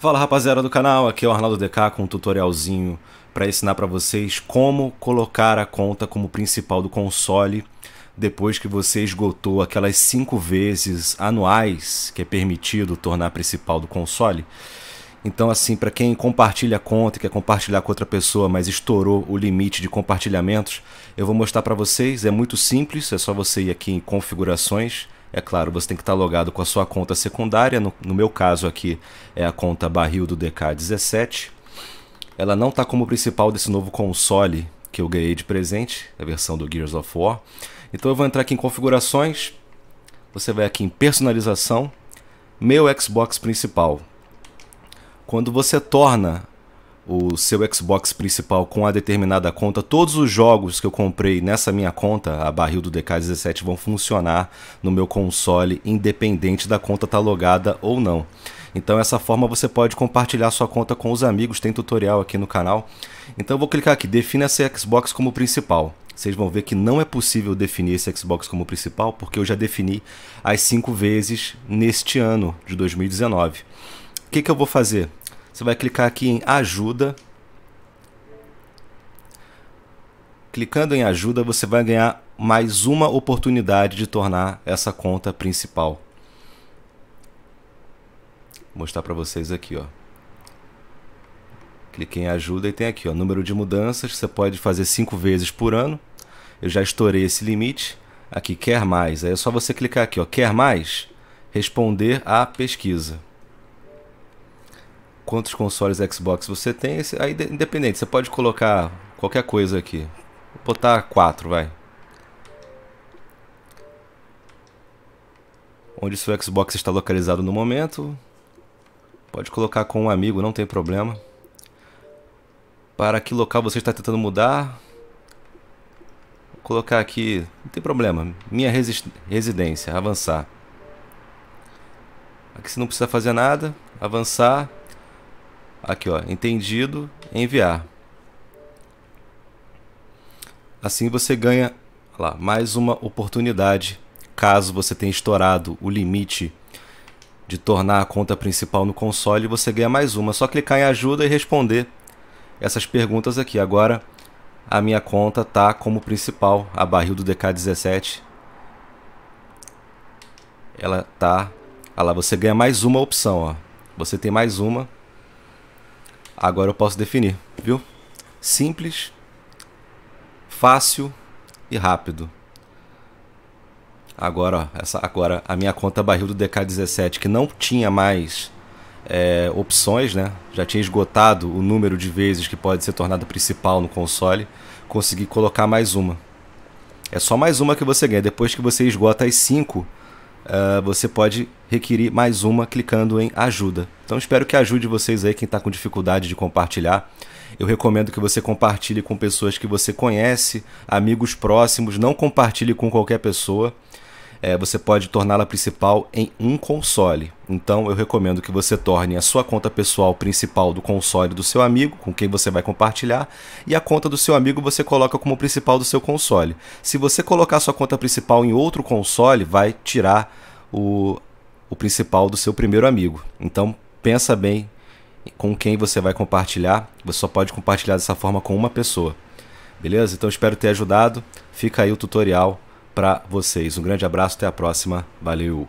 Fala rapaziada do canal, aqui é o Arnaldo DK com um tutorialzinho para ensinar para vocês como colocar a conta como principal do console depois que você esgotou aquelas 5 vezes anuais que é permitido tornar principal do console. Então assim, para quem compartilha a conta e quer compartilhar com outra pessoa, mas estourou o limite de compartilhamentos, eu vou mostrar para vocês, é muito simples, é só você ir aqui em configurações, é claro, você tem que estar logado com a sua conta secundária, no, no meu caso aqui é a conta barril do DK17. Ela não está como principal desse novo console que eu ganhei de presente, a versão do Gears of War. Então eu vou entrar aqui em configurações, você vai aqui em personalização, meu Xbox principal. Quando você torna o seu Xbox principal com a determinada conta, todos os jogos que eu comprei nessa minha conta, a barril do DK17, vão funcionar no meu console, independente da conta estar tá logada ou não. Então, essa forma você pode compartilhar sua conta com os amigos, tem tutorial aqui no canal. Então, eu vou clicar aqui, defina esse Xbox como principal. Vocês vão ver que não é possível definir esse Xbox como principal, porque eu já defini as 5 vezes neste ano de 2019. O que, que eu vou fazer? Você vai clicar aqui em ajuda. Clicando em ajuda, você vai ganhar mais uma oportunidade de tornar essa conta principal. Vou mostrar para vocês aqui, ó. Cliquei em ajuda e tem aqui, ó, número de mudanças. Você pode fazer cinco vezes por ano. Eu já estourei esse limite. Aqui, quer mais. Aí é só você clicar aqui, ó, quer mais? Responder à pesquisa quantos consoles Xbox você tem. Aí, independente, você pode colocar qualquer coisa aqui. Vou botar 4, vai. Onde seu Xbox está localizado no momento. Pode colocar com um amigo, não tem problema. Para que local você está tentando mudar. Vou colocar aqui, não tem problema. Minha residência, avançar. Aqui você não precisa fazer nada. Avançar. Aqui, ó, entendido, enviar. Assim você ganha lá, mais uma oportunidade, caso você tenha estourado o limite de tornar a conta principal no console, você ganha mais uma. Só clicar em ajuda e responder essas perguntas aqui. Agora a minha conta tá como principal, a barril do DK17. Ela tá, olha lá, você ganha mais uma opção, ó. Você tem mais uma Agora eu posso definir, viu? Simples, fácil e rápido. Agora, ó, essa, agora a minha conta barril do DK17 que não tinha mais é, opções, né? Já tinha esgotado o número de vezes que pode ser tornada principal no console. Consegui colocar mais uma. É só mais uma que você ganha. Depois que você esgota as 5, uh, você pode requerir mais uma clicando em ajuda. Então espero que ajude vocês aí, quem está com dificuldade de compartilhar. Eu recomendo que você compartilhe com pessoas que você conhece, amigos próximos, não compartilhe com qualquer pessoa. É, você pode torná-la principal em um console. Então eu recomendo que você torne a sua conta pessoal principal do console do seu amigo, com quem você vai compartilhar, e a conta do seu amigo você coloca como principal do seu console. Se você colocar sua conta principal em outro console, vai tirar o, o principal do seu primeiro amigo. Então pensa bem com quem você vai compartilhar. Você só pode compartilhar dessa forma com uma pessoa. Beleza? Então espero ter ajudado. Fica aí o tutorial para vocês. Um grande abraço, até a próxima. Valeu!